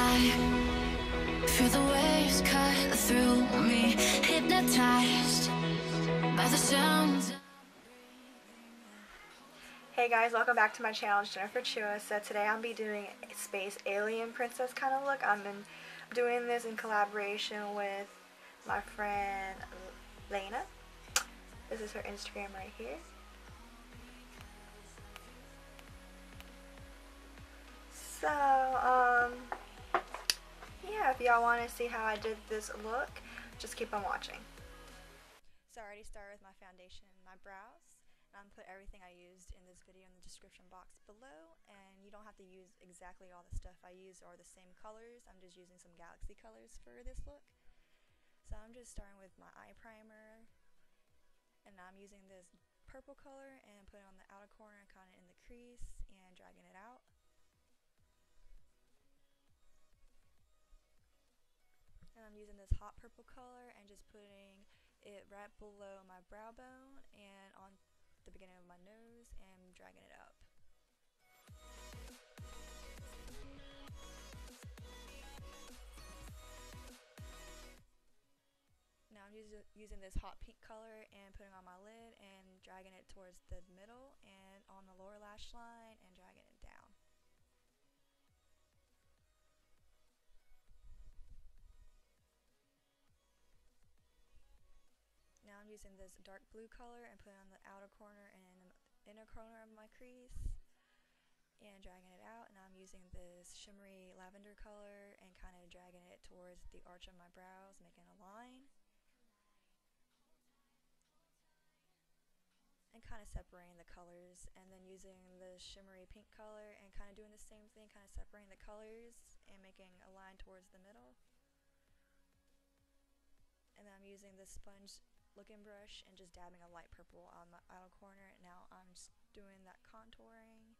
high. Feel the waves cut through me, hypnotized by the sounds. Hey guys, welcome back to my channel. It's Jennifer Chua. So today I'll be doing a space alien princess kind of look. I'm in, doing this in collaboration with my friend Lena. This is her Instagram right here. So, um, if y'all want to see how I did this look, just keep on watching. So I already started with my foundation and my brows. I'm put everything I used in this video in the description box below and you don't have to use exactly all the stuff I use or the same colors. I'm just using some galaxy colors for this look. So I'm just starting with my eye primer and I'm using this purple color and putting on the outer corner kind of in the crease and dragging it out. And I'm using this hot purple color and just putting it right below my brow bone and on the beginning of my nose and dragging it up. Now I'm using, using this hot pink color and putting on my lid and dragging it towards the middle and on the lower lash line using this dark blue color and putting on the outer corner and inner corner of my crease and dragging it out. And I'm using this shimmery lavender color and kind of dragging it towards the arch of my brows, making a line. And kind of separating the colors and then using the shimmery pink color and kind of doing the same thing, kind of separating the colors and making a line towards the middle. And then I'm using this sponge looking brush and just dabbing a light purple on the outer corner. Now I'm just doing that contouring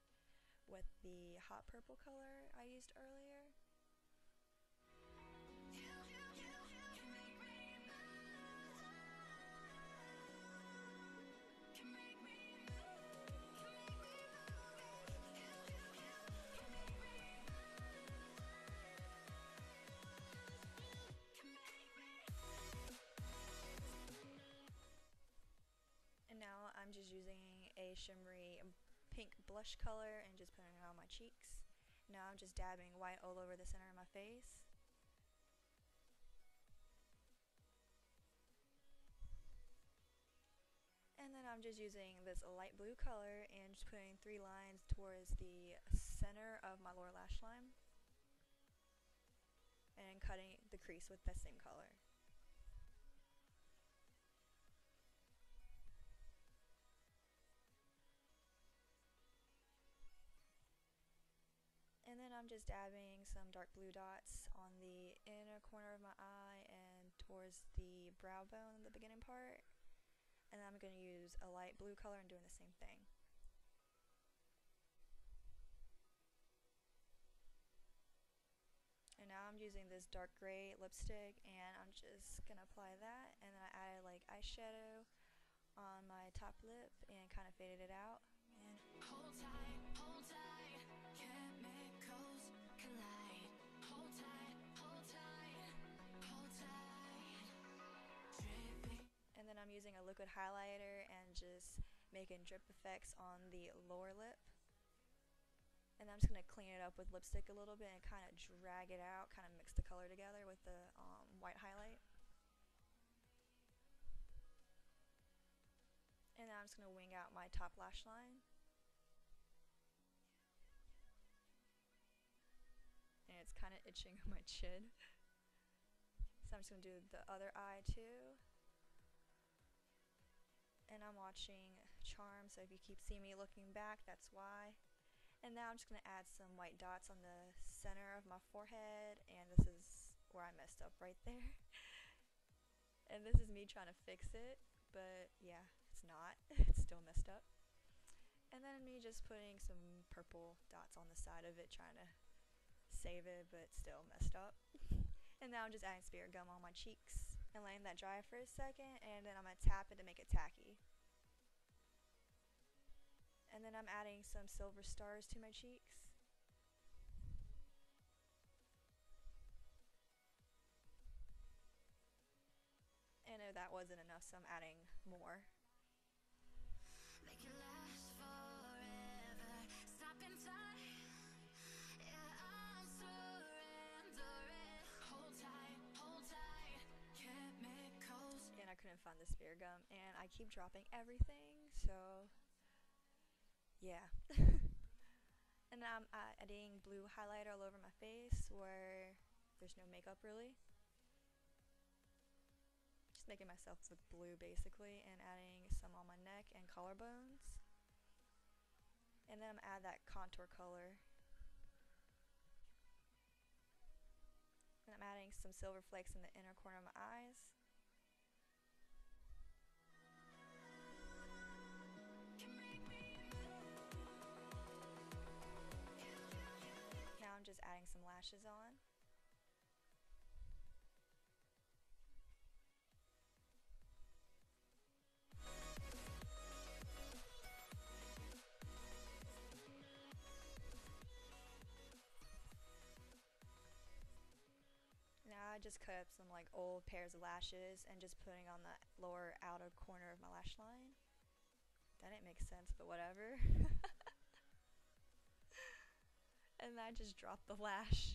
with the hot purple color I used earlier. Shimmery pink blush color and just putting it on my cheeks. Now I'm just dabbing white all over the center of my face. And then I'm just using this light blue color and just putting three lines towards the center of my lower lash line. And cutting the crease with the same color. I'm just dabbing some dark blue dots on the inner corner of my eye and towards the brow bone, in the beginning part. And I'm going to use a light blue color and doing the same thing. And now I'm using this dark gray lipstick and I'm just going to apply that. And then I added like eyeshadow on my top lip and kind of faded it out. Hold tight, hold tight. I'm using a liquid highlighter and just making drip effects on the lower lip. And I'm just going to clean it up with lipstick a little bit and kind of drag it out, kind of mix the color together with the um, white highlight. And then I'm just going to wing out my top lash line. It's kind of itching on my chin. So I'm just going to do the other eye too and I'm watching Charm, so if you keep seeing me looking back, that's why. And now I'm just going to add some white dots on the center of my forehead, and this is where I messed up right there. and this is me trying to fix it, but yeah, it's not. it's still messed up. And then me just putting some purple dots on the side of it, trying to save it, but still messed up. and now I'm just adding spirit gum on my cheeks and letting that dry for a second, and then I'm gonna tap it to make it tacky. And then I'm adding some silver stars to my cheeks. And if that wasn't enough, so I'm adding more. Keep dropping everything, so yeah. and I'm uh, adding blue highlighter all over my face where there's no makeup really. Just making myself look blue basically, and adding some on my neck and collarbones. And then I'm add that contour color. And I'm adding some silver flakes in the inner corner of my eyes. Some lashes on. Now I just cut up some like old pairs of lashes and just putting on the lower outer corner of my lash line. That didn't make sense, but whatever. and I just dropped the lash.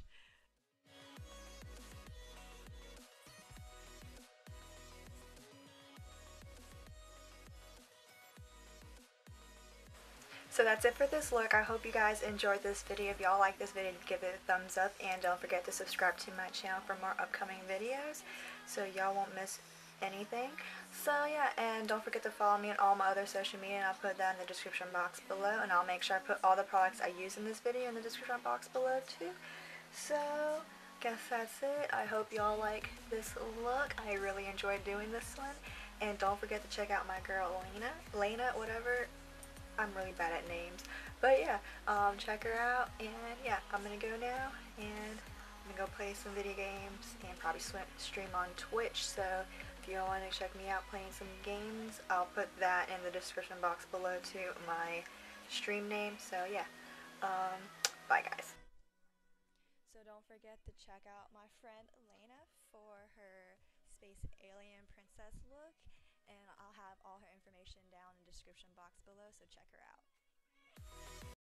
So that's it for this look. I hope you guys enjoyed this video. If y'all like this video, give it a thumbs up and don't forget to subscribe to my channel for more upcoming videos so y'all won't miss anything. So yeah, and don't forget to follow me on all my other social media and I'll put that in the description box below and I'll make sure I put all the products I use in this video in the description box below too. So, guess that's it. I hope y'all like this look. I really enjoyed doing this one. And don't forget to check out my girl Lena, Lena, whatever I'm really bad at names. But yeah, um, check her out. And yeah, I'm gonna go now and I'm gonna go play some video games and probably swim, stream on Twitch. So if you want to check me out playing some games, I'll put that in the description box below to my stream name. So yeah, um, bye guys. So don't forget to check out my friend Elena for her space alien princess look and I'll have all her information down in the description box below, so check her out.